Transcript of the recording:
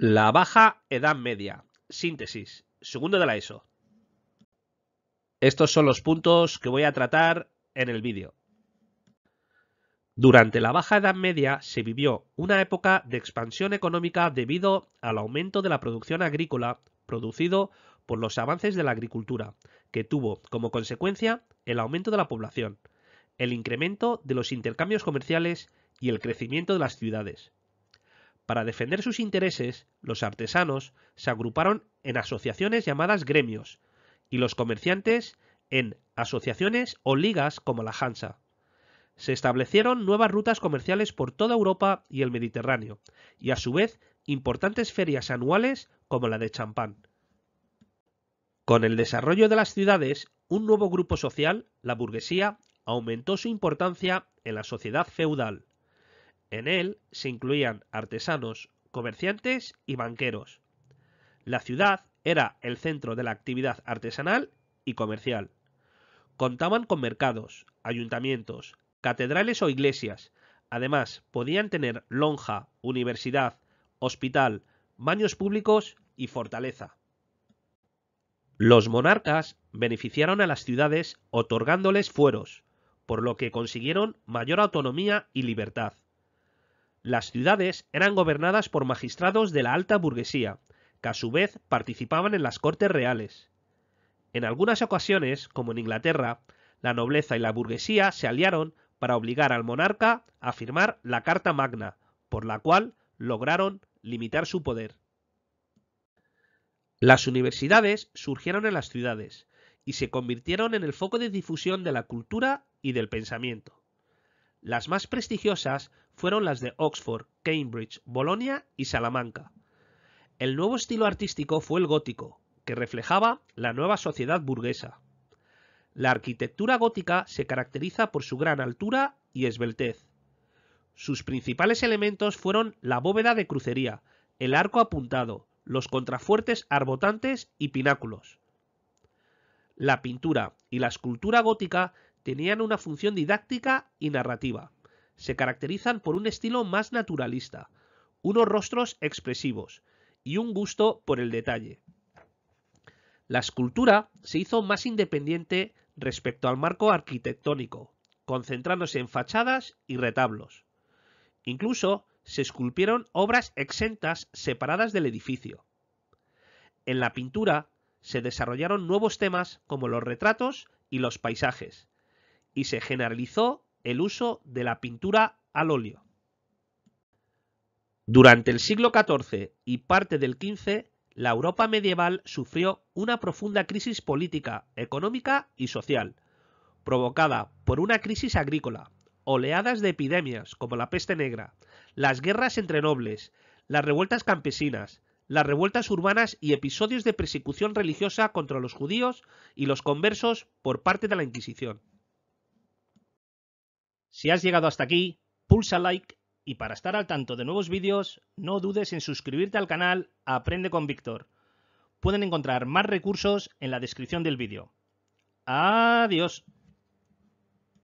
La Baja Edad Media. Síntesis. Segundo de la ESO. Estos son los puntos que voy a tratar en el vídeo. Durante la Baja Edad Media se vivió una época de expansión económica debido al aumento de la producción agrícola producido por los avances de la agricultura, que tuvo como consecuencia el aumento de la población, el incremento de los intercambios comerciales y el crecimiento de las ciudades. Para defender sus intereses, los artesanos se agruparon en asociaciones llamadas gremios y los comerciantes en asociaciones o ligas como la Hansa. Se establecieron nuevas rutas comerciales por toda Europa y el Mediterráneo, y a su vez importantes ferias anuales como la de Champán. Con el desarrollo de las ciudades, un nuevo grupo social, la burguesía, aumentó su importancia en la sociedad feudal. En él se incluían artesanos, comerciantes y banqueros. La ciudad era el centro de la actividad artesanal y comercial. Contaban con mercados, ayuntamientos, catedrales o iglesias. Además, podían tener lonja, universidad, hospital, baños públicos y fortaleza. Los monarcas beneficiaron a las ciudades otorgándoles fueros, por lo que consiguieron mayor autonomía y libertad. Las ciudades eran gobernadas por magistrados de la alta burguesía, que a su vez participaban en las cortes reales. En algunas ocasiones, como en Inglaterra, la nobleza y la burguesía se aliaron para obligar al monarca a firmar la Carta Magna, por la cual lograron limitar su poder. Las universidades surgieron en las ciudades y se convirtieron en el foco de difusión de la cultura y del pensamiento. Las más prestigiosas fueron las de Oxford, Cambridge, Bolonia y Salamanca. El nuevo estilo artístico fue el gótico, que reflejaba la nueva sociedad burguesa. La arquitectura gótica se caracteriza por su gran altura y esbeltez. Sus principales elementos fueron la bóveda de crucería, el arco apuntado, los contrafuertes arbotantes y pináculos. La pintura y la escultura gótica tenían una función didáctica y narrativa. Se caracterizan por un estilo más naturalista, unos rostros expresivos y un gusto por el detalle. La escultura se hizo más independiente respecto al marco arquitectónico, concentrándose en fachadas y retablos. Incluso se esculpieron obras exentas separadas del edificio. En la pintura se desarrollaron nuevos temas como los retratos y los paisajes, y se generalizó el uso de la pintura al óleo. Durante el siglo XIV y parte del XV, la Europa medieval sufrió una profunda crisis política, económica y social, provocada por una crisis agrícola, oleadas de epidemias como la peste negra, las guerras entre nobles, las revueltas campesinas, las revueltas urbanas y episodios de persecución religiosa contra los judíos y los conversos por parte de la Inquisición. Si has llegado hasta aquí, pulsa like y para estar al tanto de nuevos vídeos, no dudes en suscribirte al canal Aprende con Víctor. Pueden encontrar más recursos en la descripción del vídeo. Adiós.